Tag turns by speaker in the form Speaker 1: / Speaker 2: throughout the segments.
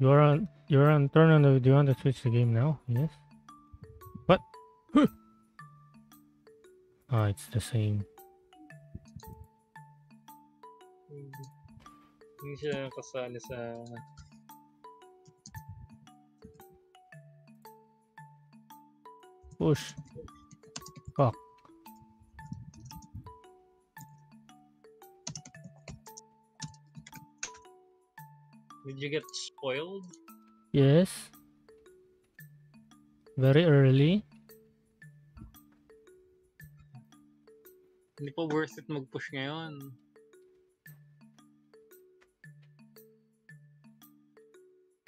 Speaker 1: You're on you're on turn on the do you want to switch the game now? Yes. What? Ah, it's the same.
Speaker 2: Hindi siya kasali sa...
Speaker 1: Push. Fuck.
Speaker 2: Did you get spoiled?
Speaker 1: Yes. Very early.
Speaker 2: Hindi pa worth it mag-push ngayon.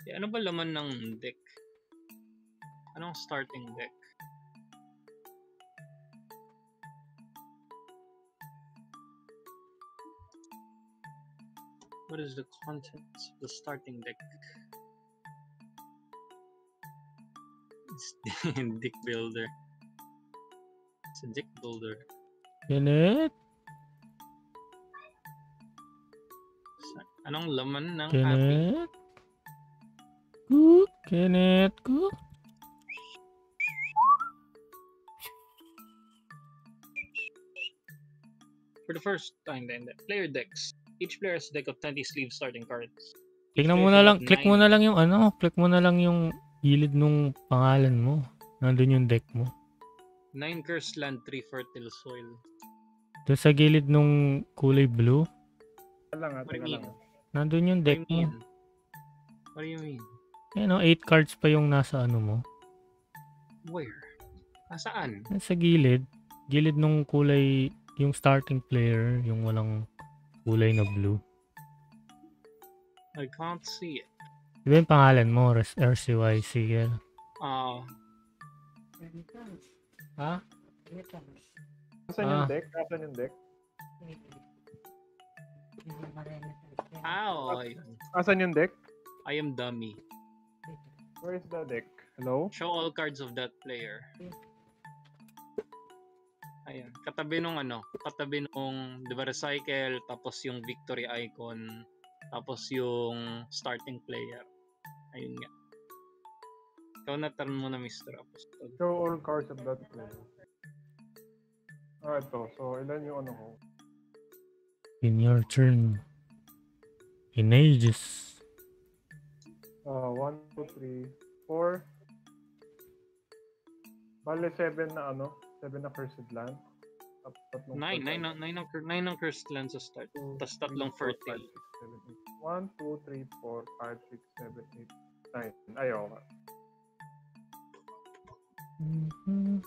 Speaker 2: Eh, ano ba laman ng deck? Anong starting deck? What is the contents of the starting deck? It's deck builder. It's a deck builder.
Speaker 1: Kenneth?
Speaker 2: Sa- Anong laman ng?
Speaker 1: Cook? Kenneth? Cook?
Speaker 2: For the first time then, the player decks. Each player has a deck of 20 sleeve starting cards. Player
Speaker 1: na
Speaker 2: has
Speaker 1: lang, click mo na lang yung ano, click mo na lang yung gilid nung pangalan mo. Nandun yung deck mo.
Speaker 2: 9 cursed land, 3 fertile soil.
Speaker 1: Doon sa gilid nung kulay blue,
Speaker 3: lang,
Speaker 2: What do you mean?
Speaker 1: nandun yung deck mo.
Speaker 2: What do you mean?
Speaker 1: Eh no, 8 cards pa yung nasa ano mo.
Speaker 2: Where? Nasaan?
Speaker 1: Sa gilid, gilid nung kulay, yung starting player, yung walang kulay na blue.
Speaker 2: I can't see it.
Speaker 1: Di ba yung pangalan mo, Res- RCY Sigel?
Speaker 2: Ah,
Speaker 1: Ha?
Speaker 3: Asan
Speaker 1: Ah.
Speaker 3: yung deck? Asan yung deck?
Speaker 2: ow! ayun.
Speaker 3: Asan yung deck?
Speaker 2: I am dummy.
Speaker 3: Where is the deck? Hello?
Speaker 2: Show all cards of that player. Ayan. Katabi nung ano, katabi nung, ba, recycle, tapos yung victory icon, tapos yung starting player. Ayun nga. Ikaw na turn mo na Mr. Apostol.
Speaker 3: Show all cards of that player. Ah, ito. So, ilan yung ano ko?
Speaker 1: In your turn. In ages.
Speaker 3: Ah, 1, 2, 3, 4. Bale, 7 na ano? 7 na cursed land. Tap, tatlong
Speaker 2: Nine, nine, ang- nine, ang, nine ang cursed land sa start.
Speaker 3: Two,
Speaker 2: Tapos tatlong fertile.
Speaker 3: five, six, seven, eight. One, two, three, four, five, six, seven, eight, nine. Ayaw ka.
Speaker 2: Mm,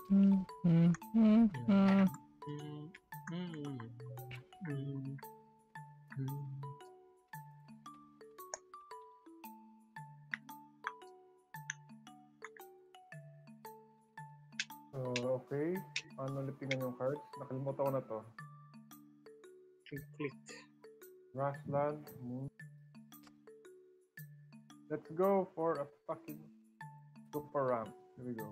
Speaker 3: So, okay. Paano ulit tingnan yung cards? Nakalimutan ko na to.
Speaker 2: Click, click.
Speaker 3: Grassland, Moon. Let's go for a fucking super ramp. Here we go.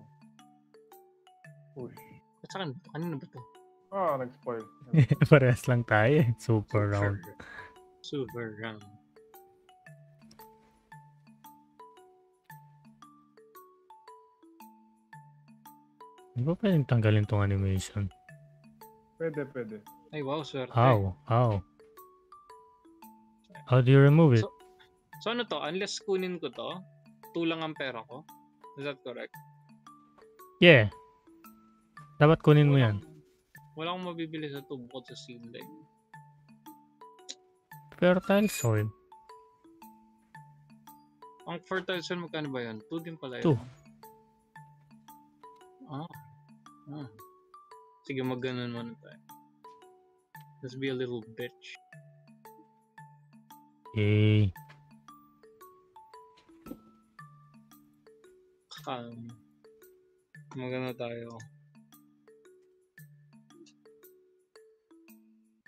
Speaker 3: Push.
Speaker 2: At saka, kanina ba to?
Speaker 3: Ah, nag-spoil.
Speaker 1: Parehas lang tayo eh. Super round.
Speaker 2: Super round.
Speaker 1: Di ba pwedeng tanggalin tong animation?
Speaker 3: Pwede, pwede.
Speaker 2: Ay, wow, swerte.
Speaker 1: How? How? How do you remove it?
Speaker 2: So, so ano to? Unless kunin ko to, tulang ang pera ko. Is that correct?
Speaker 1: Yeah. Dapat kunin mo yan.
Speaker 2: Wala akong mabibili sa to bukod sa seed leg.
Speaker 1: Fertile soil.
Speaker 2: Ang fertile soil, magkano ba yan? 2 din pala
Speaker 1: Two.
Speaker 2: yun. Ah. Ah. Sige, mag-ganon muna tayo. Let's be a little bitch.
Speaker 1: Yay.
Speaker 2: Calm. Magano tayo.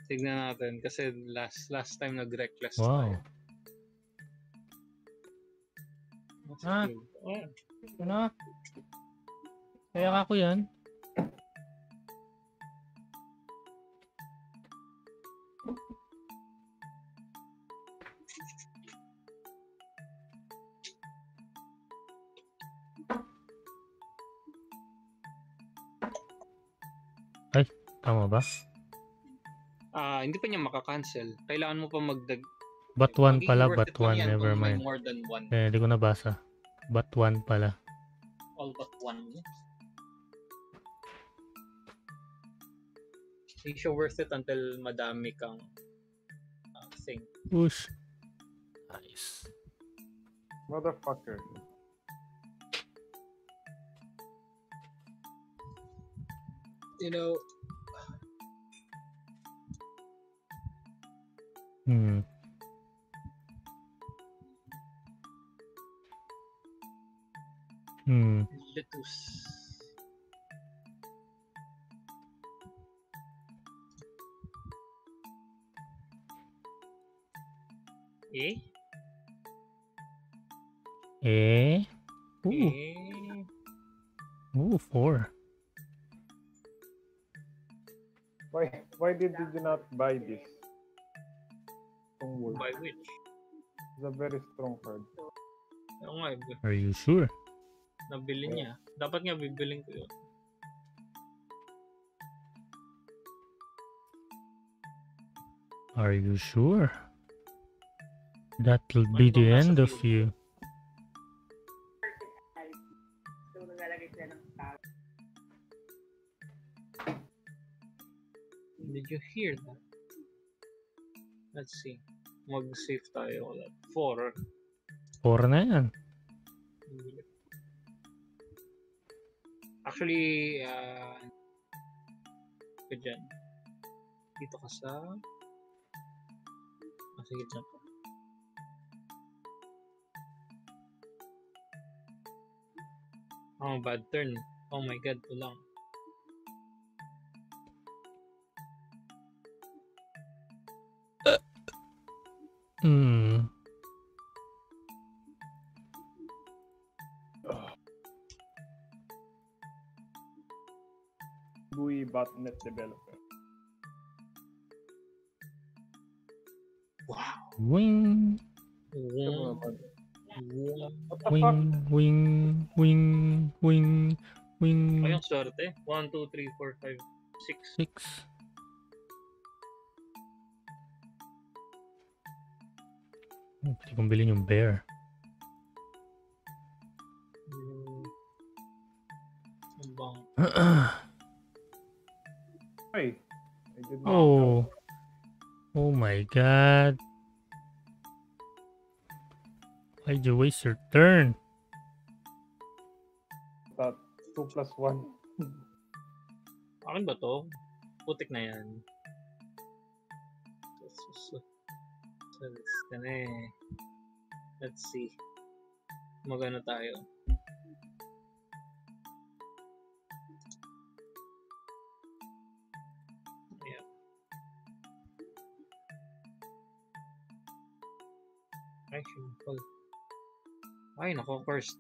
Speaker 2: Tignan natin kasi last last time nag-reckless
Speaker 1: Wow.
Speaker 2: tayo. That's
Speaker 1: Ah.
Speaker 2: good. Oh,
Speaker 1: Ano? Kaya ako yan. Tama ba?
Speaker 2: Ah, hindi pa niya makakancel. Kailangan mo pa magdag...
Speaker 1: But one
Speaker 2: magiging
Speaker 1: pala, but one,
Speaker 2: yan
Speaker 1: never
Speaker 2: kung may
Speaker 1: mind.
Speaker 2: more than one.
Speaker 1: Eh, hindi ko nabasa. But one pala.
Speaker 2: All but one. Hindi siya worth it until madami kang uh, thing.
Speaker 1: Push. Nice.
Speaker 3: Motherfucker.
Speaker 2: You know,
Speaker 1: Hmm. Hmm.
Speaker 2: lettuce. Eh?
Speaker 1: Eh? Ooh.
Speaker 2: Eh?
Speaker 1: Ooh, four.
Speaker 3: Why why did you not buy this? Strong wood.
Speaker 2: By which?
Speaker 3: It's a very strong card.
Speaker 2: Oo nga, eh,
Speaker 1: Are you sure?
Speaker 2: nabili niya. Dapat nga bibiling ko yun.
Speaker 1: Are you sure? That'll be the end of you.
Speaker 2: Did you hear that? Let's see. Mag-save tayo ulit. Four.
Speaker 1: Four na yan.
Speaker 2: Actually, uh, ka dyan. Dito ka sa... Ah, sige dyan ka. Oh, bad turn. Oh my god, ito
Speaker 1: Hmm.
Speaker 3: GUI.NET developer.
Speaker 2: Wow.
Speaker 1: Wing.
Speaker 3: Wing.
Speaker 1: Wing. Wing. Wing. Wing. Wing.
Speaker 2: Ayong swerte. Eh? 1, 2, 3, 4, 5, 6.
Speaker 1: 6. Pwede kong bilhin yung bear.
Speaker 2: Bang?
Speaker 3: Not
Speaker 1: oh. Oh my god. Why'd you waste your turn?
Speaker 3: that 2 plus 1.
Speaker 2: Akin ba to? Putik na yan. Na eh. Let's see. Magano tayo. Ayan. Ay, simple. Ay, nako, cursed.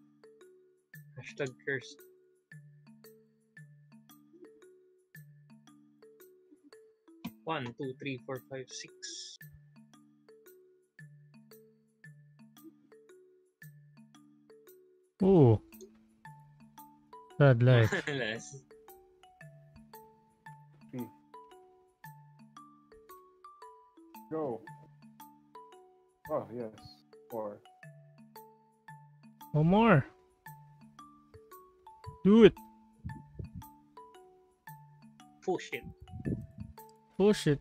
Speaker 2: Hashtag cursed. One, two, three, four, five, six.
Speaker 1: Sad life.
Speaker 2: Less.
Speaker 3: Go. Oh, yes. 4.
Speaker 1: One more. Do it.
Speaker 2: Push it.
Speaker 1: Push it.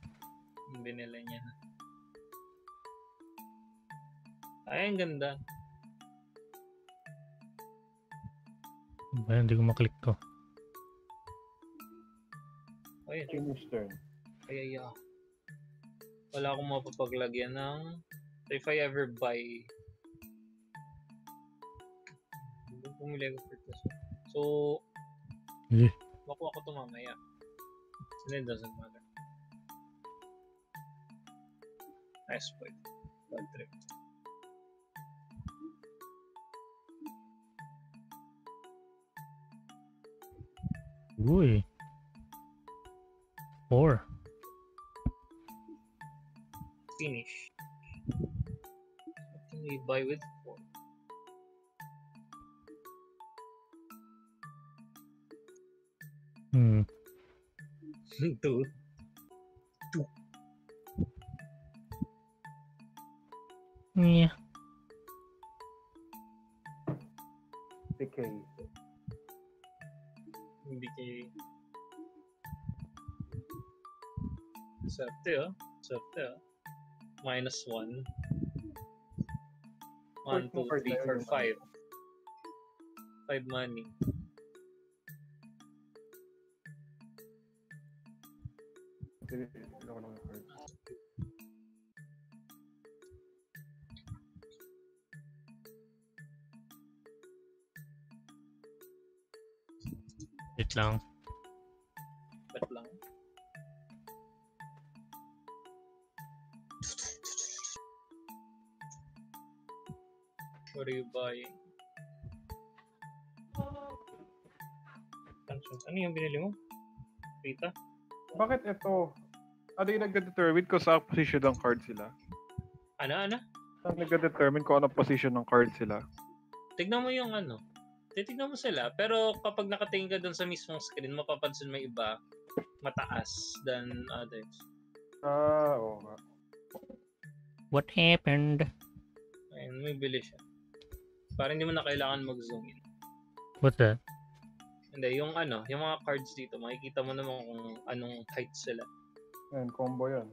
Speaker 1: Hindi ko maklik to.
Speaker 2: Ay,
Speaker 3: Finish turn.
Speaker 2: ay, ay, ah. Wala akong mapapaglagyan ng... If I ever buy... Bumili ako for this. So,
Speaker 1: Eh.
Speaker 2: makuha ko to mamaya. And it doesn't matter. Nice point. Bad trip.
Speaker 1: Uy. Four.
Speaker 2: Finish. What can we buy with four?
Speaker 1: Hmm.
Speaker 2: Dude.
Speaker 1: Yeah.
Speaker 2: Swerte oh. Swerte oh. Minus 1. 1, 2,
Speaker 3: Fourteen cards
Speaker 2: 3,
Speaker 3: na
Speaker 2: 4,
Speaker 3: yun,
Speaker 2: 5. 5 money.
Speaker 1: Wait lang.
Speaker 2: Binili mo? Rita?
Speaker 3: Bakit ito? Ano yung nagde-determine kung saan position ng card sila?
Speaker 2: Ano, ano?
Speaker 3: Saan nagde-determine kung anong position ng card sila?
Speaker 2: Tignan mo yung ano. Titignan mo sila. Pero kapag nakatingin ka dun sa mismong screen, mapapansin mo yung iba mataas than others.
Speaker 3: Ah, oo nga.
Speaker 1: What happened?
Speaker 2: Ayun, may bili siya. Parang hindi mo na kailangan mag-zoom in.
Speaker 1: What's that?
Speaker 2: Hindi, yung ano, yung mga cards dito, makikita mo naman kung anong height sila.
Speaker 3: Yan, combo yan.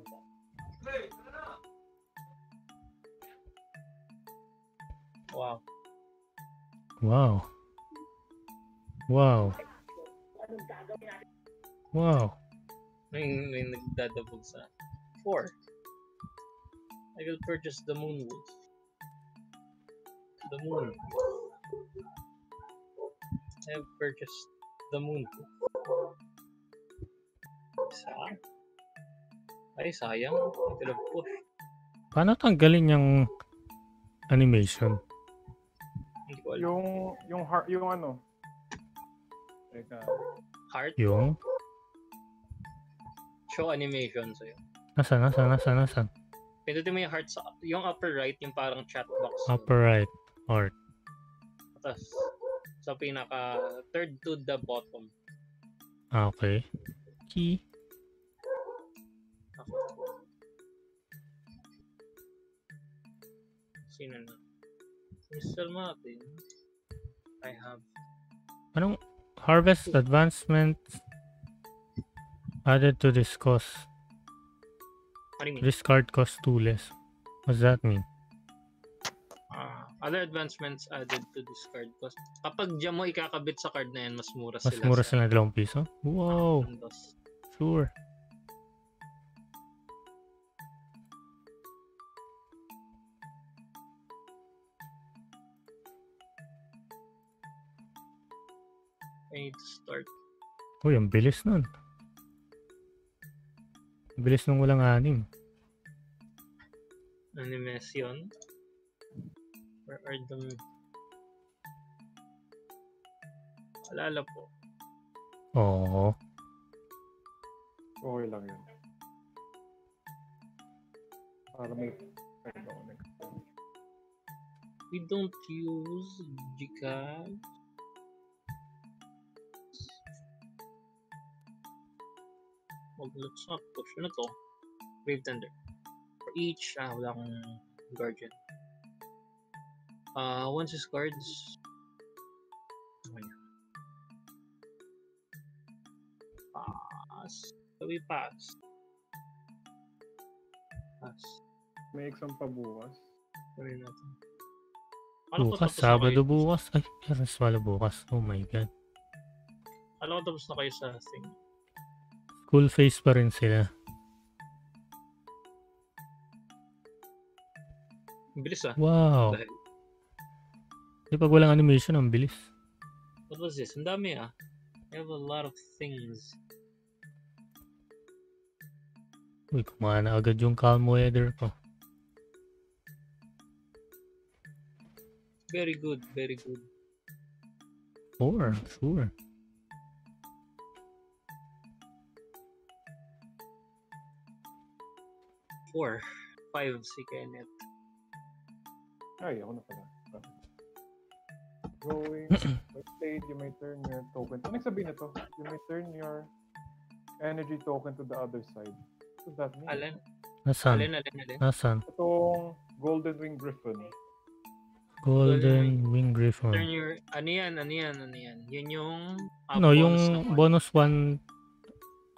Speaker 2: Wow.
Speaker 1: Wow. Wow. Wow.
Speaker 2: May, may nagdadabog sa 4. I will purchase the moon wolf. The moon. I have purchased the moon. Isa. Ay, sayang. I could have pushed.
Speaker 1: Paano tanggalin yung animation?
Speaker 2: Hindi ko alam.
Speaker 3: Yung, yung, heart, yung ano? Teka.
Speaker 2: Heart?
Speaker 1: Yung?
Speaker 2: Show animation sa'yo.
Speaker 1: Nasaan, nasaan, nasaan, nasaan?
Speaker 2: Pindutin mo yung heart sa, yung upper right, yung parang chat box.
Speaker 1: Upper right. Art.
Speaker 2: Tapos, sa pinaka, third to the bottom.
Speaker 1: Okay. Key.
Speaker 2: Sino na? Mr. Martin. I have
Speaker 1: Anong harvest advancement added to this cost?
Speaker 2: What do you mean?
Speaker 1: This card costs two less. What does that mean?
Speaker 2: Other advancements added to this card cost. Kapag dyan mo ikakabit sa card na yan, mas mura
Speaker 1: Mas
Speaker 2: sila.
Speaker 1: mura
Speaker 2: sa
Speaker 1: sila na dalawang piso? Wow,
Speaker 2: Windows.
Speaker 1: sure.
Speaker 2: I need to start.
Speaker 1: Uy, ang bilis nun. Ang bilis nung walang anim.
Speaker 2: Animation. Where are the... Alala po.
Speaker 1: Oo.
Speaker 3: Okay lang yun. Para may... Pwede ako next.
Speaker 2: We don't use Gcash. Wag let's not push. Ano to? Grave Tender. For each, ah, wala akong guardian. Uh, once his cards. Okay. Pass. So we pass. Pass.
Speaker 3: May exam pa bukas.
Speaker 2: Gawin natin. Ko
Speaker 1: Bukas, Sabado bukas. Ay, Paris wala bukas. Oh my God.
Speaker 2: Akala ko tapos na kayo sa thing.
Speaker 1: Cool face pa rin sila.
Speaker 2: Ang bilis ah.
Speaker 1: Wow.
Speaker 2: Dahil-
Speaker 1: Di pag walang animation, ang bilis.
Speaker 2: What was this? Ang dami ah. I have a lot of things.
Speaker 1: Uy, kumana agad yung calm weather ko.
Speaker 2: Very good, very good.
Speaker 1: Sure, sure.
Speaker 2: Four. Five si Kenneth.
Speaker 3: Ay, ako na pala. Going, by stage, you may turn your token. Ano sabihin na to? You may turn your energy token to the other side. What does that mean?
Speaker 2: Alin?
Speaker 1: Nasaan?
Speaker 2: Alin, alin, alin?
Speaker 1: Nasaan?
Speaker 3: Itong Golden Wing Griffin.
Speaker 1: Golden Wing Griffon.
Speaker 2: Turn your... Ano yan? Ano yan? Ano yan? Yun yung... ah,
Speaker 1: No,
Speaker 2: bonus
Speaker 1: yung
Speaker 2: naman.
Speaker 1: bonus one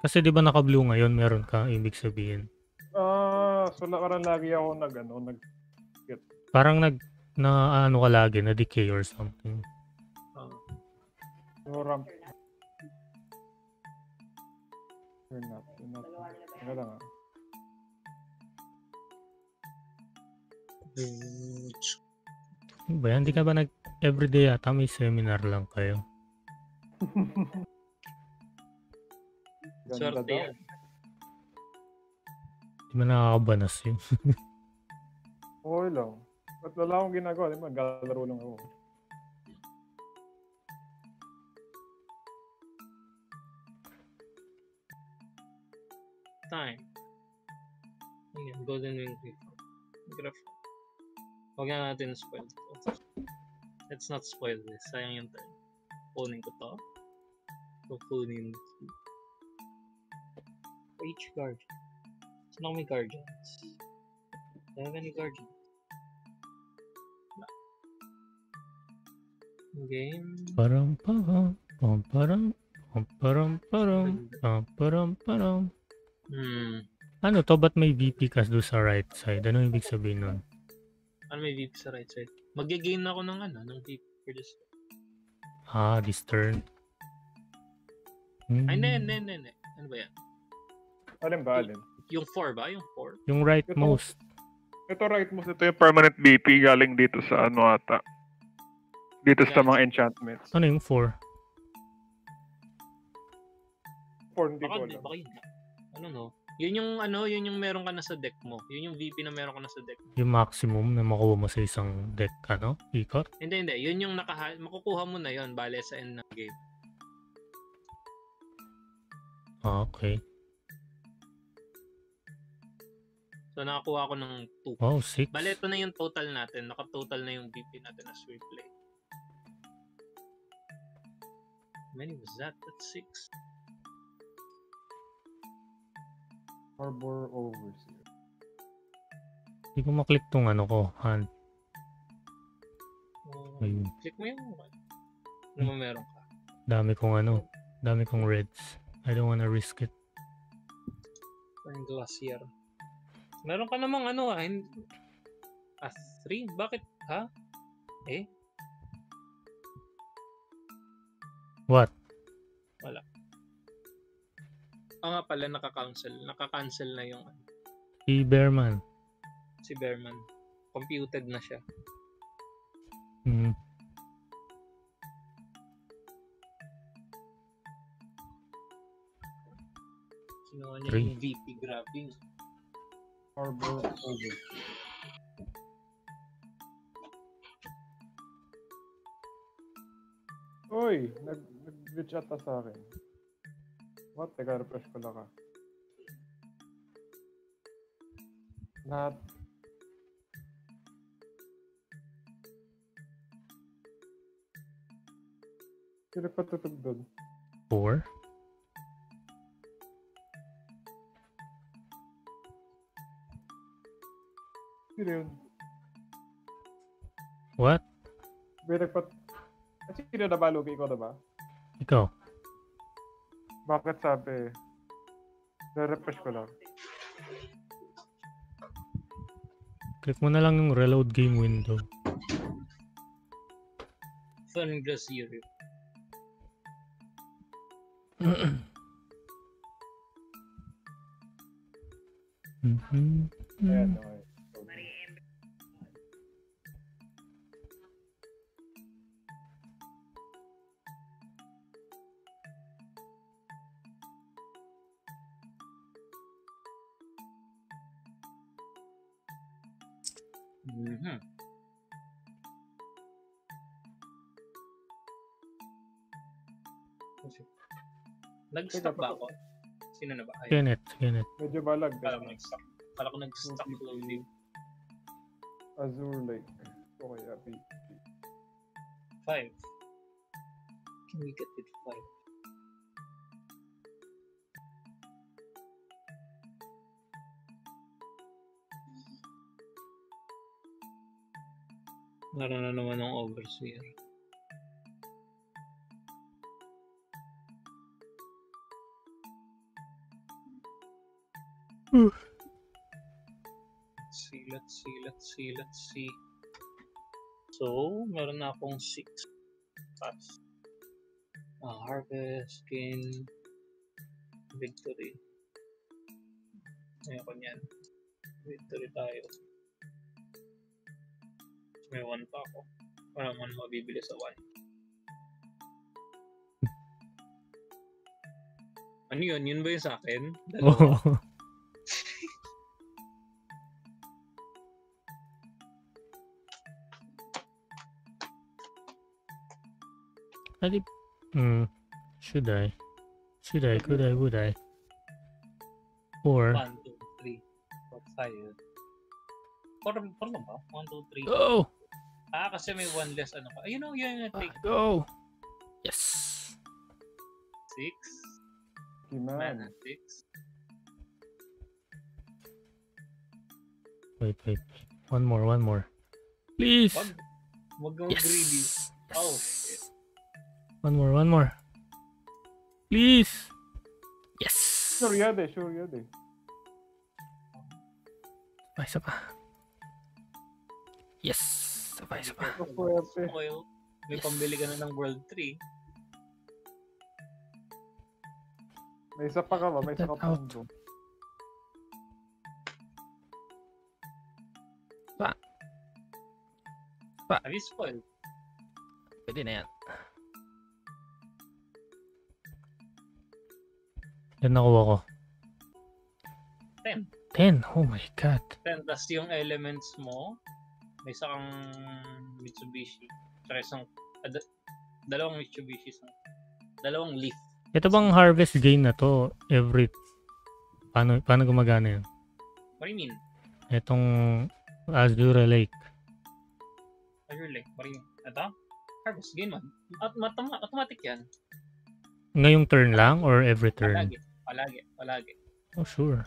Speaker 1: kasi 'di ba naka-blue ngayon, meron ka ibig sabihin.
Speaker 3: Ah, so la- parang lagi ako nag ano, nag
Speaker 1: Parang nag na ano ka lagi, na decay or something.
Speaker 2: Oh.
Speaker 3: so ramp. Turn up, turn up. Teka lang ah.
Speaker 1: Ano ba yan? Di ka ba nag everyday yata may seminar lang kayo?
Speaker 3: Ganda
Speaker 2: Swerte
Speaker 3: daw.
Speaker 2: yan.
Speaker 1: Di ba nakakabanas yun?
Speaker 3: Okay lang. Ba't wala akong ginagawa? Di ba? Galaro lang ako.
Speaker 2: Time. Ayan, Golden Wing Griffon. Graph. Huwag na natin spoil ito. Let's not spoil this. Sayang yung time. Kunin ko to. Kukunin ko. H Guardian. Ako may Guardians? Do I have any Guardians? Game.
Speaker 1: Param param, pam param, pam param param, pam param param.
Speaker 2: Hmm.
Speaker 1: Ano to? Ba't may VP ka doon sa right side? Ano ibig sabihin nun?
Speaker 2: Ano may VP sa right side? Mag-gain ako ng ano, ng VP for this.
Speaker 1: Ah, this turn. Hmm.
Speaker 2: Ay, hindi, hindi, hindi, hindi. Ano ba yan?
Speaker 3: Alin ba, alin?
Speaker 2: Yung 4 ba? Yung 4?
Speaker 1: Yung right
Speaker 3: Ito.
Speaker 1: most.
Speaker 3: Ito right mo. Ito yung permanent BP galing dito sa ano ata. Dito sa mga enchantments.
Speaker 1: Ano yung 4?
Speaker 3: For hindi ko
Speaker 2: Baka,
Speaker 3: alam.
Speaker 2: baka yun. Ano no? Yun yung ano, yun yung meron ka na sa deck mo. Yun yung VP na meron ka na sa deck mo.
Speaker 1: Yung maximum na makuha mo sa isang deck, ano? Ikot?
Speaker 2: Hindi, hindi. Yun yung nakaha makukuha mo na yun bale sa end ng game.
Speaker 1: Ah, okay.
Speaker 2: So nakakuha ako ng 2.
Speaker 1: Wow, 6.
Speaker 2: Bale, ito na yung total natin. Naka-total na yung VP natin as we play. Many was that? That's 6.
Speaker 3: Harbor Overseer.
Speaker 1: Hindi ko maklik tong ano ko, hand.
Speaker 2: Uh,
Speaker 1: Ayun.
Speaker 2: click mo yung ano mo meron ka.
Speaker 1: Dami kong ano, dami kong reds. I don't wanna risk it.
Speaker 2: Burn Glacier. Meron ka namang ano ah. Ah, 3? Bakit? Ha? Eh?
Speaker 1: What?
Speaker 2: Oo nga pala, naka-cancel. Naka-cancel na yung ano,
Speaker 1: Si Bearman.
Speaker 2: si Bearman. Computed na siya.
Speaker 1: Hmm.
Speaker 2: Kinuha niya
Speaker 1: Three.
Speaker 2: yung VP grabbing.
Speaker 3: Harbor Overseer. Uy, nag nag-glitch ata sa akin. What? Teka, refresh ko lang ka. Lahat. Sino pa tutog doon?
Speaker 1: 4?
Speaker 3: Sino yun?
Speaker 1: What?
Speaker 3: May nagpat... Ah, Sino na ba, Lugi? Na ba?
Speaker 1: Ikaw?
Speaker 3: Bakit sabi? Na-refresh ko lang.
Speaker 1: Click mo na lang yung reload game window.
Speaker 2: Fun Glacier.
Speaker 1: Mhm.
Speaker 2: Nag-stop ba ako? Sino na ba? Ay,
Speaker 1: Kenneth, Kenneth.
Speaker 3: Medyo balag.
Speaker 2: kala ko nag-stop. Kala ko nag-stop loading.
Speaker 3: Azure Lake. Okay, happy.
Speaker 2: 5. Can we get it 5? Laro na naman ng Overseer.
Speaker 1: Hmm.
Speaker 2: Let's see, let's see, let's see, let's see. So, meron na akong 6 pass. Ah, harvest, gain, victory. Ayoko niyan. Victory tayo. May 1 pa ako. Wala man mabibili sa 1. Ano yun? Yun ba yung sa akin? Dalawa?
Speaker 1: Oh. I did. Hmm. Should I? Should I? Could I? Would I? Or
Speaker 2: 1, 2, 3, 4, 5. 4, 4 lang ba? 1, 2, 3.
Speaker 1: go,
Speaker 2: Ah, kasi may 1 less ano ka. Ayun o, yun yung take
Speaker 1: go. Yes.
Speaker 2: 6.
Speaker 3: Man.
Speaker 2: Mana 6.
Speaker 1: Wait, wait. One more. One more. Please.
Speaker 2: Wag, wag kang greedy.
Speaker 1: Yes.
Speaker 2: Oh,
Speaker 1: Yes. One more. One more. Please. Yes.
Speaker 3: Sure yade, sure yade.
Speaker 1: Ay, isa pa. Isa pa, isa pa.
Speaker 3: Swerte.
Speaker 2: May
Speaker 1: Yes.
Speaker 2: pambili ka na ng World 3.
Speaker 3: May isa pa ka ba? May isa ka pa
Speaker 1: out.
Speaker 3: bro.
Speaker 2: Have you spoiled?
Speaker 1: Pwede na yan. Yan nakuha ko.
Speaker 2: 10.
Speaker 1: 10. Oh my god.
Speaker 2: Then, tas yung elements mo, may isa kang Mitsubishi. Tsaka isang, ah, da- dalawang Mitsubishi. Isang, dalawang Leaf.
Speaker 1: Ito bang harvest gain na to every paano paano gumagana yun?
Speaker 2: What do you mean?
Speaker 1: Itong Azure Lake.
Speaker 2: Azure Lake. What do you mean? Ito? Harvest gain man. At matama, automatic yan.
Speaker 1: Ngayong turn lang or every turn?
Speaker 2: Palagi. Palagi. Palagi.
Speaker 1: Oh, sure.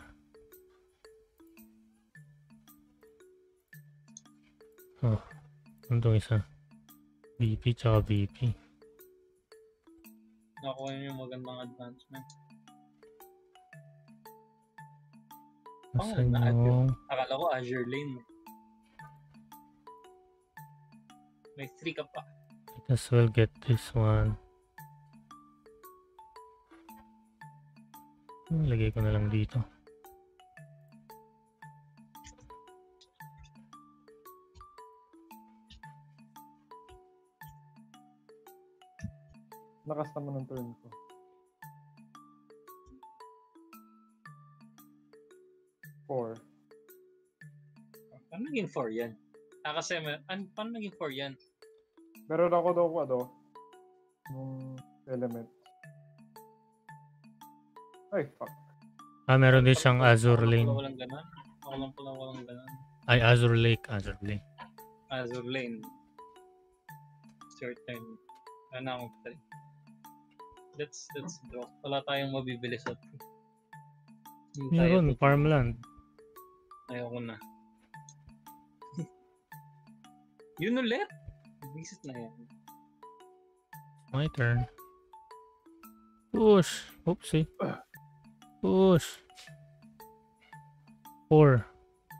Speaker 1: Oh, ano tong isa? VP tsaka VP.
Speaker 2: Nakuha niyo yung magandang advancement.
Speaker 1: Nasaan
Speaker 2: na-add
Speaker 1: yung...
Speaker 2: Akala ko Azure Lane. May 3 ka pa.
Speaker 1: Might as well get this one. Lagay ko na lang dito.
Speaker 3: Lakas naman ng turn ko. Four.
Speaker 2: Paano naging 4 yan? Ah, kasi an, paano naging 4 yan?
Speaker 3: Meron ako daw ano, yung element. Ay, fuck.
Speaker 1: Ah, meron din siyang Azure Lane.
Speaker 2: walang ganon. Ako lang pala walang ganon.
Speaker 1: Ay, Azure Lake. Azure Lake.
Speaker 2: Azure Lane. Certain. Ano akong. Let's, let's draw. Wala tayong mabibili sa
Speaker 1: Meron, farmland.
Speaker 2: Ayoko na. Yun ulit! Visit na yan.
Speaker 1: My turn. Push. Oopsie. Push. Four.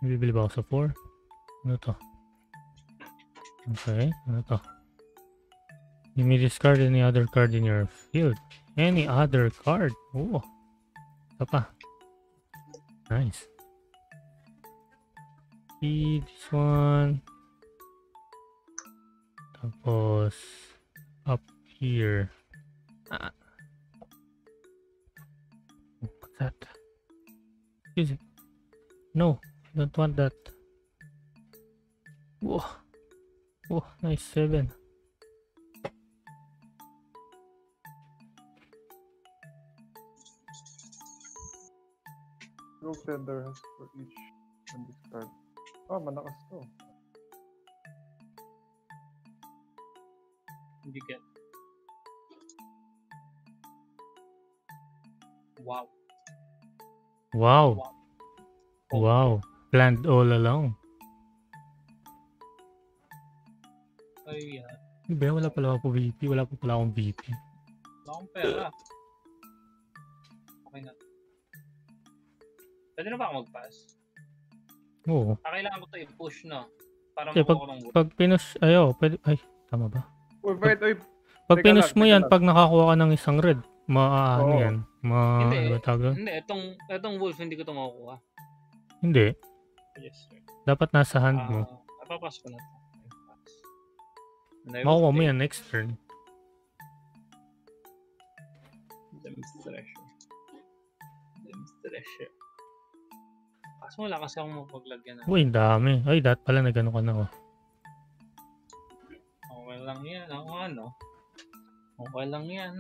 Speaker 1: Bibili ba ako sa four? Ano to? Okay. Ano to? You may discard any other card in your field. Any other card. Oh. Isa pa. Nice. See this one. Tapos up here. Ah. What's that? Is it? No, don't want that. Whoa. Whoa, nice seven.
Speaker 3: Rogue tender has for each on this card. Ah, malakas to.
Speaker 2: Hindi get. Wow.
Speaker 1: Wow.
Speaker 2: Wow.
Speaker 1: Wow. Planned all along.
Speaker 2: sa'yo yan.
Speaker 1: Di ba? Wala pala ako VP. Wala pa pala akong VP.
Speaker 2: Wala akong pera. Pwede na ba ako mag-pass?
Speaker 1: Oo.
Speaker 2: Ah, kailangan ko to i-push na. Para
Speaker 1: Okay,
Speaker 2: makuha ko ng.
Speaker 1: Pag pinus... Ayo, pwede... Ay, tama ba?
Speaker 3: Uy.
Speaker 1: Pag
Speaker 3: Teka
Speaker 1: pinus
Speaker 3: lang,
Speaker 1: mo yan, pag nakakuha ka ng isang red, ma... ano
Speaker 3: Oo.
Speaker 1: yan? Ma...
Speaker 2: Hindi.
Speaker 1: Ano ba tawag?
Speaker 2: Hindi, itong, itong wolf hindi ko ito makukuha.
Speaker 1: Hindi.
Speaker 2: Yes, sir.
Speaker 1: Dapat nasa hand mo.
Speaker 2: Ah, napapas ko na ito.
Speaker 1: Makukuha mo yan next turn.
Speaker 2: Demonstration. Demonstration. Kaso wala kasi akong mapaglagyan na.
Speaker 1: Uy, dami. Ay, dat pala nagano ka na oh.
Speaker 2: Okay lang yan. Ako ano. Okay lang yan.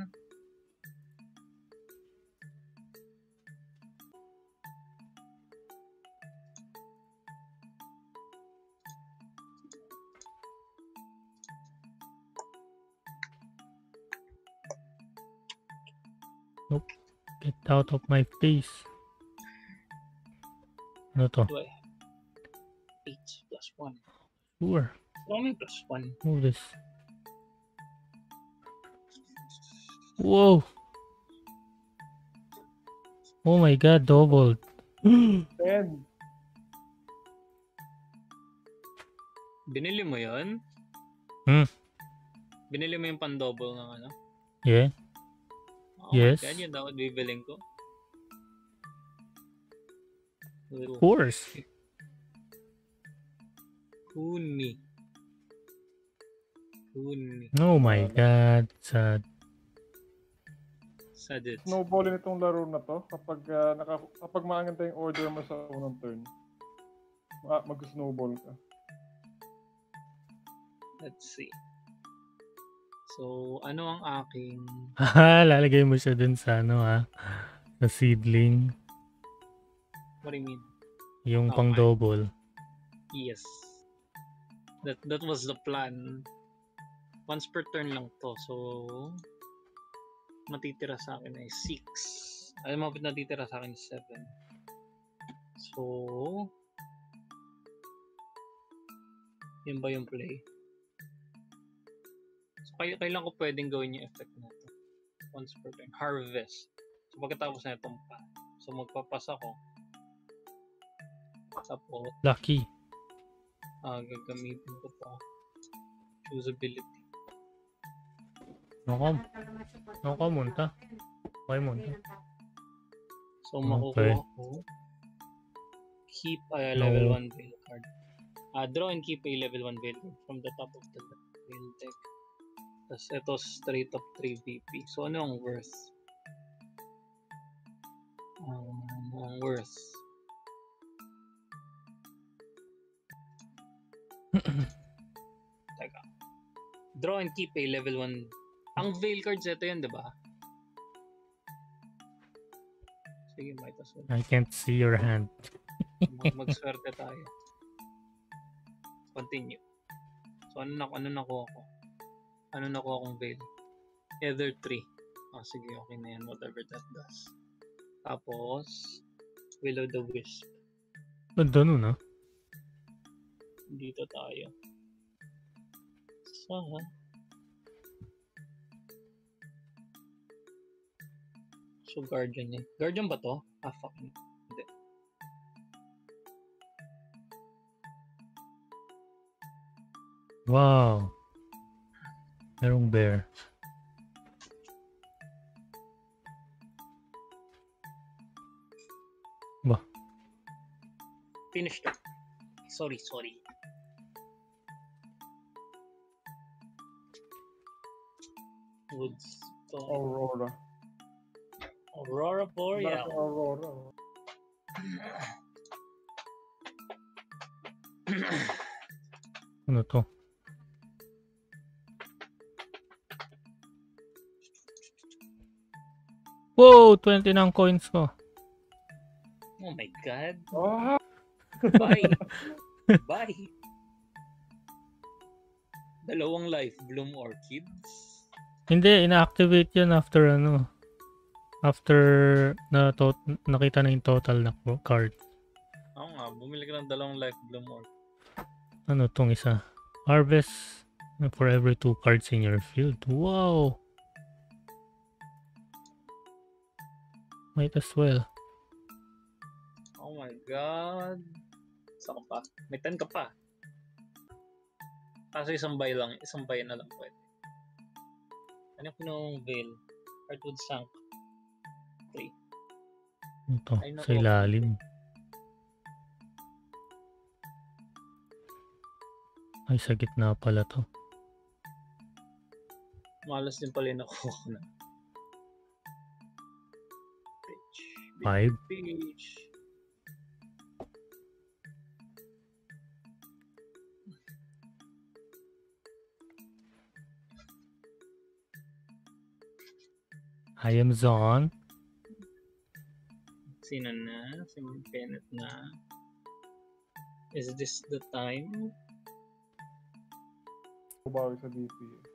Speaker 1: Get out of my face. Ano to?
Speaker 2: Do I? 8 plus 1.
Speaker 1: Sure.
Speaker 2: Only plus 1.
Speaker 1: Move this. Whoa. Oh my god, doubled.
Speaker 3: Ten.
Speaker 2: Binili mo yon?
Speaker 1: Hmm.
Speaker 2: Binili mo yung pan-double ng ano?
Speaker 1: Yeah.
Speaker 2: Oh
Speaker 1: Yes.
Speaker 2: My God, yun dapat bibiling ko.
Speaker 1: Of course.
Speaker 2: Kuni. Kuni.
Speaker 1: Oh my god. Sad.
Speaker 2: Sadit.
Speaker 3: Snowballin itong laro na to kapag ah, naka, kapag maanganta yung order mo sa unang turn. Ma- mag-snowball ka.
Speaker 2: Let's see. So, ano ang aking...
Speaker 1: Haha, lalagay mo siya dun sa ano ah. Sa seedling.
Speaker 2: What do you mean?
Speaker 1: Yung
Speaker 2: Okay.
Speaker 1: pang double.
Speaker 2: Yes. That that was the plan. Once per turn lang to. So, matitira sa akin ay 6. Alam mo, natitira sa akin 7. So, yun ba yung play? So, kaya, kailan ko pwedeng gawin yung effect na to? Once per turn. Harvest. So, pagkatapos na itong pa. So, magpapas ako. Tapos,
Speaker 1: Lucky.
Speaker 2: ah gagamitin ko to. Choosability.
Speaker 1: Nako. Nako, munta. Okay, munta.
Speaker 2: So,
Speaker 1: Okay.
Speaker 2: makukuha ko. Keep a
Speaker 1: No.
Speaker 2: level 1 veil card. Ah, draw and keep a level 1 veil card from the top of the veil deck. Tapos ito straight up 3 VP. So, ano ang worth? Um, ang worth. Teka. Draw and keep a level 1. Ang veil cards ito yun, di ba? Sige, might as well.
Speaker 1: I can't see your hand.
Speaker 2: Mag- Magswerte tayo. Continue. So, ano na, ano nakuha ko? Ano nakuha kong veil? Either 3. Ah, sige, okay na yan. Whatever that does. Tapos, Will of the Wisp.
Speaker 1: Ganda nun ah.
Speaker 2: Dito tayo. Sa... So, Guardian eh. Guardian ba to? Ah, fuck. Hindi.
Speaker 1: Wow. Merong bear.
Speaker 2: Finished it. Sorry, sorry. Woods. to
Speaker 3: Aurora.
Speaker 2: Aurora Boreal.
Speaker 3: Bakit Aurora.
Speaker 1: Ano to? Wow! 20 na ang coins ko.
Speaker 2: oh my god.
Speaker 3: Ah!
Speaker 2: Bye. Bye. Dalawang life bloom orchids.
Speaker 1: Hindi, ina-activate yan after ano. After na to- nakita na yung total na card.
Speaker 2: Oo nga, bumili ka ng dalawang life bloom orchid.
Speaker 1: Ano tong isa? Harvest For every two cards in your field. Wow! Might as well.
Speaker 2: Oh my god. Saka pa. May 10 ka pa. Kaso isang buy lang. Isang buy na lang pwede. Ano yung pinong veil? Heartwood Sank.
Speaker 1: Ito,
Speaker 2: Ay,
Speaker 1: sa ilalim. Ay, sa gitna pala to.
Speaker 2: Malas din pala yung nakuha ko na. Page.
Speaker 1: Five.
Speaker 2: Page.
Speaker 1: I am Zon.
Speaker 2: Sino na? Si Kenneth na. Is this the time?
Speaker 3: Kubawi sa DP.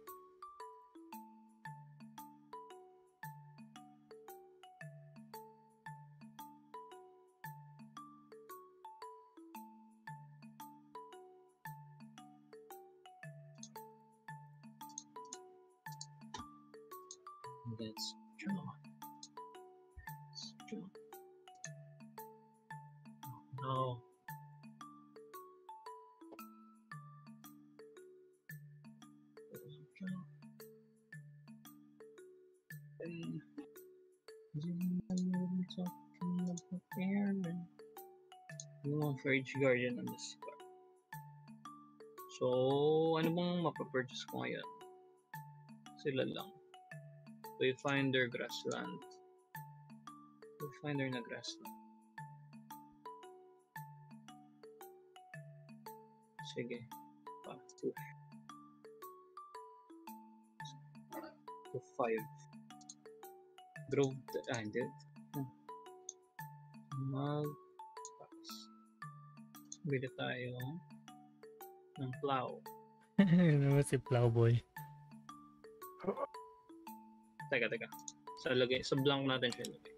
Speaker 2: Forge Guardian on the scar. So, ano bang mapapurchase ko ngayon? Sila lang. Wayfinder Grassland. Wayfinder na Grassland. Sige. Pa, two. To five. Grove, ah, hindi. Hmm. Mag. Bili tayo ng plow.
Speaker 1: Ano naman si Plowboy?
Speaker 2: Teka, teka. Sa lagay, sa blank natin siya lagay.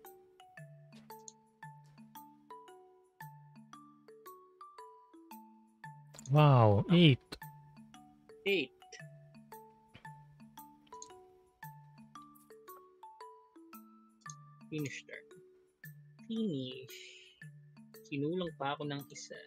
Speaker 1: Wow, eight.
Speaker 2: Eight. Finish turn. Finish. Kinulang pa ako ng isa.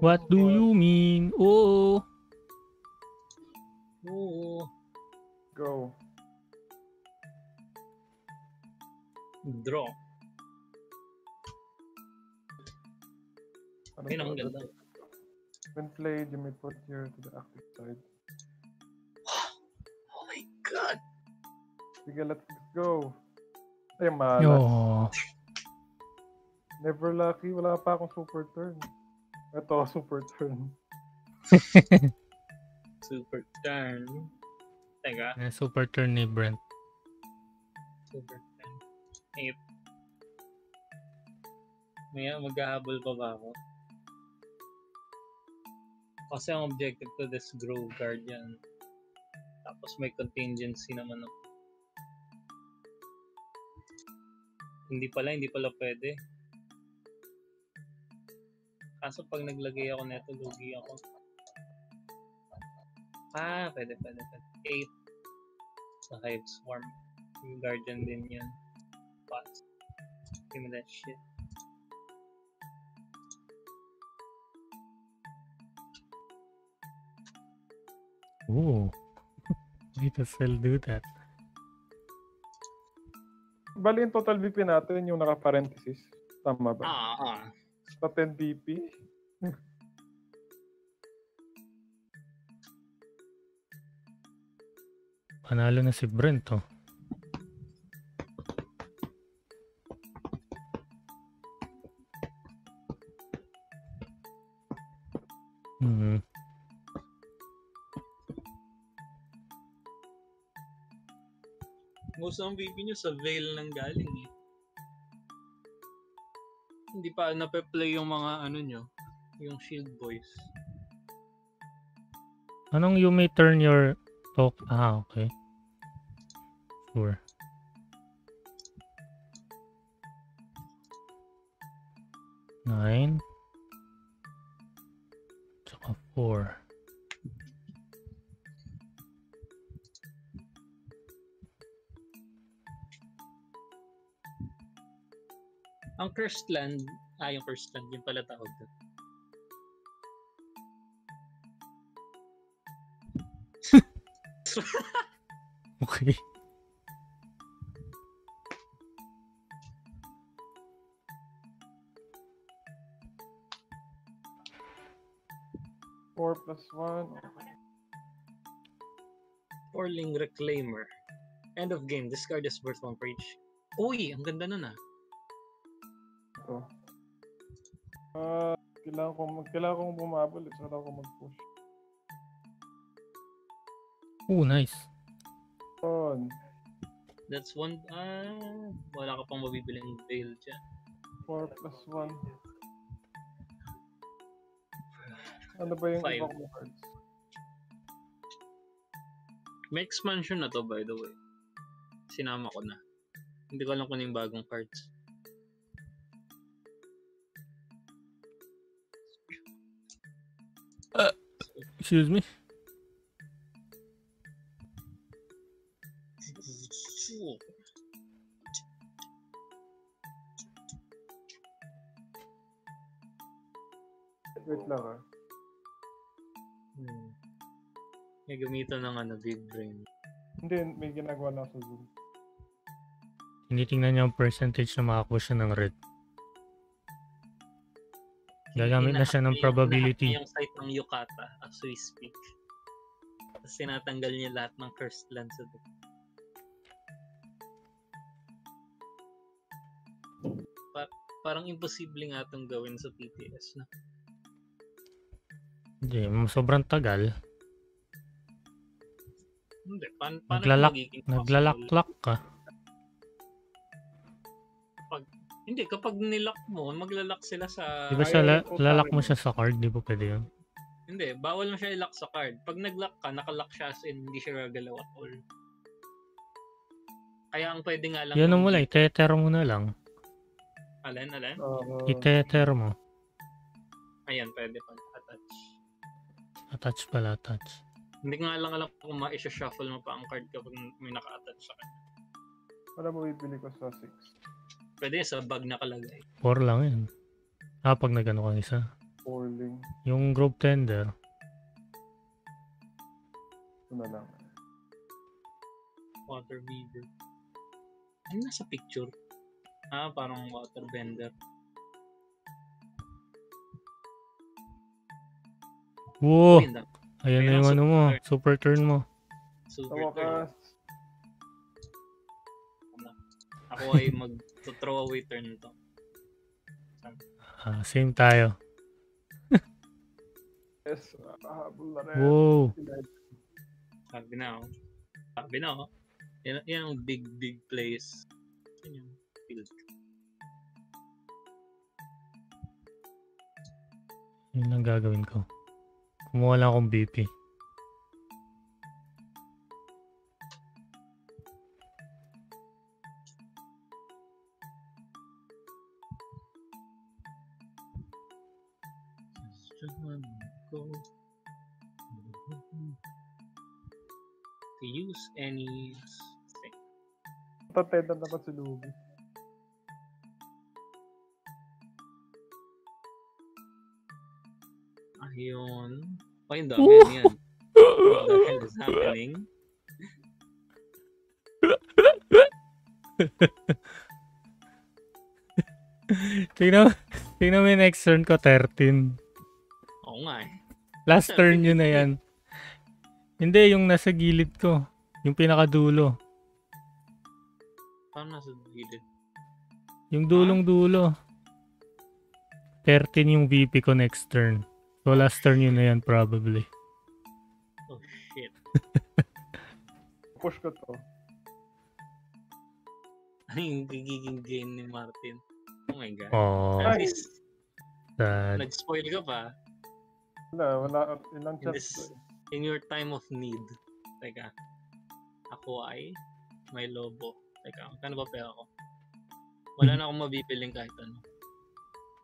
Speaker 2: What
Speaker 1: do you mean? Oh,
Speaker 2: Oo.
Speaker 3: Go.
Speaker 2: Draw.
Speaker 3: Ano
Speaker 2: Yun ang ganda.
Speaker 3: When played, you may put your to the active side.
Speaker 2: Oh my god!
Speaker 3: Sige, let's go. Ay, malas.
Speaker 1: yo.
Speaker 3: Never lucky. Wala pa akong super turn. Ito, super turn.
Speaker 2: Super turn. Teka.
Speaker 1: Eh, Super turn ni Brent.
Speaker 2: Super turn. Eight. Maya, maghahabol pa ba ako? Kasi ang objective to this Grove Guardian. Tapos may contingency naman ako. Hindi pala, hindi pala pwede. Kaso pag naglagay ako neto, lugi ako. Ah, pwede, pwede, pwede. 8 sa Hive Swarm. Yung Guardian din yan. Pass. Give me that shit.
Speaker 1: Ooh. Might as well do that.
Speaker 3: Bali, yung total BP natin, yung naka-parenthesis. Tama ba?
Speaker 2: Ah, ah.
Speaker 3: Top MVP.
Speaker 1: Panalo na si Brent, oh. Mm-hmm.
Speaker 2: Most MVP nyo sa Veil ng galing eh. Hindi pa nape-play yung mga ano nyo, yung Shield Boys.
Speaker 1: Anong you may turn your talk? Ah, okay. Sure. Nine. Tsaka four.
Speaker 2: Ang Cursed Land, ah yung Cursed Land, yung pala tawag doon.
Speaker 1: Okay.
Speaker 3: Four plus one.
Speaker 2: Orling Reclaimer. End of game, discard is worth one for each. Uy, ang ganda nun ah.
Speaker 3: Ito. Ah, kailangan ko mag kailangan kong bumabal at saka ako mag-push.
Speaker 1: Oh, nice.
Speaker 3: On.
Speaker 2: That's one, ah, wala ka pang mabibiling veil dyan.
Speaker 3: Four plus one. Ano ba yung
Speaker 2: Five.
Speaker 3: iba kong cards?
Speaker 2: May expansion na to by the way. Sinama ko na. Hindi ko alam kung ano yung bagong cards.
Speaker 1: Excuse me.
Speaker 3: Wait lang ah.
Speaker 2: Hmm. May gamitan ng ano, big brain.
Speaker 3: Hindi, may ginagawa na ako sa Zoom.
Speaker 1: Tinitingnan niya ang percentage na makakuha siya ng red. Gagamit na siya ng probability.
Speaker 2: yung site ng Yukata as we speak. Tapos tinatanggal niya lahat ng cursed lands sa doon. Pa- parang imposible nga itong gawin sa PTS na.
Speaker 1: Hindi, sobrang tagal.
Speaker 2: Hindi, paano, paano
Speaker 1: Naglalak-
Speaker 2: magiging possible?
Speaker 1: Naglalaklak ka.
Speaker 2: Hindi, kapag nilock mo, maglalak sila sa...
Speaker 1: Di ba siya, la-
Speaker 3: ko
Speaker 1: lalak
Speaker 3: sa
Speaker 1: mo siya sa card? Di ba pwede yun?
Speaker 2: Hindi, bawal mo siya i-lock sa card. Pag nag-lock ka, nakalock siya as in hindi siya gagalaw at all. Kaya ang pwede nga lang...
Speaker 1: Yan mo lang, itether mo na lang.
Speaker 2: Alin, alin?
Speaker 3: Ah,
Speaker 1: Itether mo.
Speaker 2: Ayan, pwede pa. Attach.
Speaker 1: Attach pala, attach.
Speaker 2: Hindi nga lang alam kung ma-shuffle mo pa ang card kapag may naka-attach sa kanya.
Speaker 3: Wala mo bibili ko sa 6.
Speaker 2: Pwede sa bag nakalagay.
Speaker 1: 4 lang yun. Ah, pag nagano ka isa.
Speaker 3: Falling.
Speaker 1: Yung group tender,
Speaker 3: Ito na lang.
Speaker 2: Water beaver. Ano nasa picture? Ah, parang water bender.
Speaker 1: Wow! Ayan na yung ano mo,
Speaker 2: super
Speaker 1: super turn mo.
Speaker 2: Super turn. Ako ay mag-throw away turn to.
Speaker 1: Ah, same tayo.
Speaker 3: yes, hahabol na rin.
Speaker 1: Wow!
Speaker 2: Sabi na ako. Sabi na ako. Yan, yan ang big, big place. Yan yung field.
Speaker 1: Yun ang gagawin ko. Kumuha lang akong BP.
Speaker 2: Ko? To use any thing.
Speaker 3: Tatenda na pa si Luby.
Speaker 2: Ayun. Oh, yung dami yan. yan. What the hell is happening?
Speaker 1: Tingnan, tingnan mo yung next turn ko, 13.
Speaker 2: Oo nga eh.
Speaker 1: Last turn yun na yan. Hindi, yung nasa gilid ko. Yung pinakadulo.
Speaker 2: Paano nasa gilid?
Speaker 1: Yung dulong-dulo. 13 yung VP ko next turn. So last turn yun na yan probably.
Speaker 2: Oh shit.
Speaker 3: Push ko to.
Speaker 2: ano yung gigiging gain ni Martin. Oh my god.
Speaker 1: Oh,
Speaker 3: Ay.
Speaker 1: sad.
Speaker 2: nag-spoil ka pa
Speaker 3: Wala, wala. Ilang
Speaker 2: in, this, in your time of need. Teka. Ako ay may lobo. Teka, kano ba pera ko? Wala na akong mabibiling kahit ano.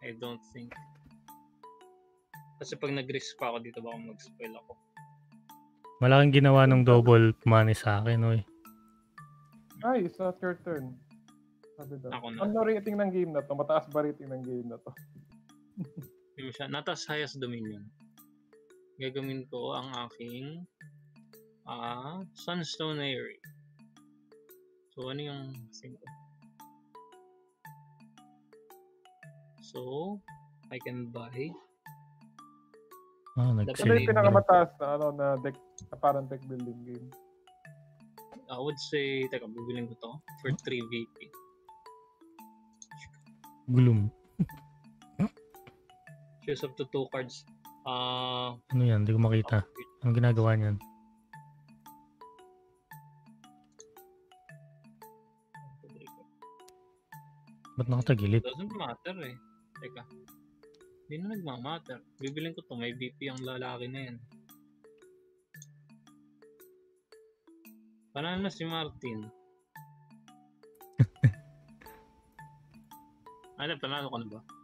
Speaker 2: I don't think. Kasi pag nag-risk pa ako dito, baka mag-spoil ako.
Speaker 1: Malaking ginawa ng double money sa akin, oy.
Speaker 3: Ay, sa third turn. Sabi daw.
Speaker 2: Ako na.
Speaker 3: Ano rating ng game na to? Mataas ba rating ng game na to?
Speaker 2: Hindi mo siya. Natas highest dominion. Gagawin ko ang aking ah Sunstone Airy. So, ano yung thing ko? So, I can buy.
Speaker 1: Ah,
Speaker 2: Dapat
Speaker 3: Ano
Speaker 1: nag-save.
Speaker 3: yung pinakamataas na ano na deck na parang deck building game?
Speaker 2: I would say, teka, bibiling ko to for 3 VP.
Speaker 1: Gloom.
Speaker 2: Choose up to 2 cards. Ah,
Speaker 1: Ano yan? Hindi ko makita. Anong ginagawa niyan? Ba't nakatagilid?
Speaker 2: Doesn't matter eh. Teka. Hindi na nagmamatter. Bibiling ko to. May VP ang lalaki na yan. Panalo na si Martin. ano, panalo ka na ba?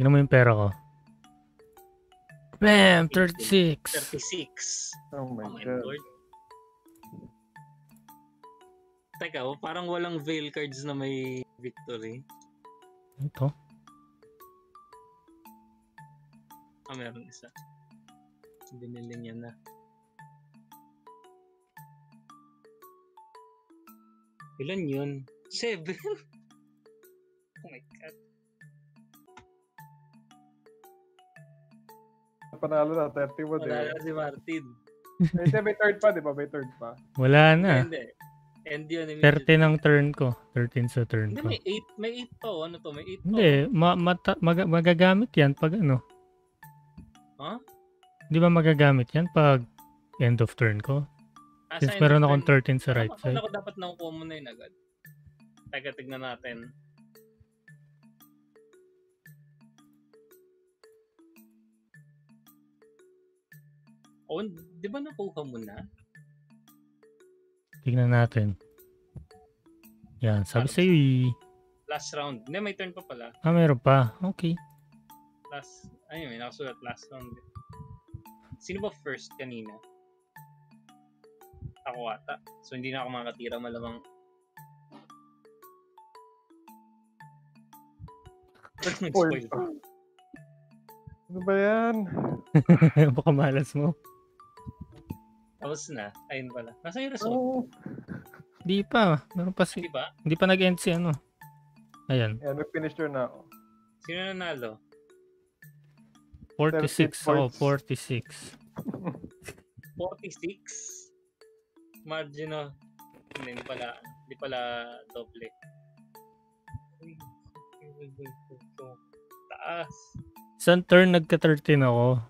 Speaker 1: Tingnan mo yung pera ko. Bam! 36!
Speaker 2: 36.
Speaker 3: Oh my
Speaker 2: Oh my
Speaker 3: god.
Speaker 2: lord. Teka, oh, parang walang veil cards na may victory.
Speaker 1: Ito.
Speaker 2: Ah, meron isa. Binili niya na. Ilan yun? Seven? oh my god.
Speaker 3: Panalo na, 30 mo
Speaker 2: Wala
Speaker 3: din.
Speaker 2: na si Martin.
Speaker 3: Eh, siya may third pa, di ba? May third pa.
Speaker 1: Wala na.
Speaker 2: Hindi. End yun.
Speaker 1: 30 ng turn ko. 13 sa turn
Speaker 2: Hindi,
Speaker 1: ko.
Speaker 2: may 8. May 8 pa. oh. Ano to? May 8 pa.
Speaker 1: Hindi, ma mata- maga- magagamit yan pag ano.
Speaker 2: Ha?
Speaker 1: Di ba magagamit yan pag end of turn ko?
Speaker 2: Ah,
Speaker 1: Since meron akong
Speaker 2: turn-
Speaker 1: 13 sa right side.
Speaker 2: Ako dapat nakukuha mo na yun agad. Teka, tignan natin. Oh, di ba nakuha mo na?
Speaker 1: Tignan natin. Yan, sabi sa'yo eh.
Speaker 2: Last round. Hindi, may turn pa pala.
Speaker 1: Ah, meron pa. Okay.
Speaker 2: Last, ayun, may nakasulat last round. Sino ba first kanina? Ako ata. So, hindi na ako makatira malamang. Nag-spoil?
Speaker 3: Ano ba yan?
Speaker 1: Baka malas mo.
Speaker 2: Tapos na. Ayun pala. Nasa yung result?
Speaker 3: Oh.
Speaker 1: Di pa. Meron pa si...
Speaker 2: Di ba?
Speaker 1: Hindi pa nag-end si ano. Ayan.
Speaker 3: Yan, nag-finisher na ako.
Speaker 2: Sino nanalo?
Speaker 1: 46 ako.
Speaker 3: points.
Speaker 1: 46.
Speaker 2: 46? Margin of... Hindi, hindi pala, hindi pala doble. Taas.
Speaker 1: Isang turn nagka-13 ako.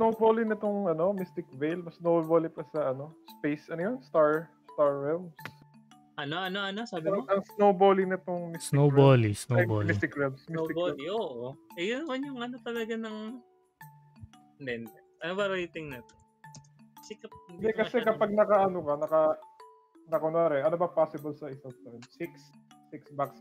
Speaker 3: Snowballing na tong ano, Mystic Veil. Mas snowballing pa sa ano, Space, ano yun? Star, Star Realms.
Speaker 2: Ano, ano, ano? Sabi mo?
Speaker 3: Ang snowballing na tong Mystic
Speaker 1: Snowbally,
Speaker 3: Realms. Ay,
Speaker 1: snowbally.
Speaker 3: Mystic Realms. Mystic
Speaker 2: Snowball,
Speaker 3: Realms.
Speaker 2: oo. Eh, yun naman yung ano talaga ng... Hindi, hindi. Ano ba rating na to? Sikap,
Speaker 3: Hindi,
Speaker 2: ko
Speaker 3: kasi kapag naka ano ka, naka, na kunwari, ano ba possible sa isang turn? Six, six box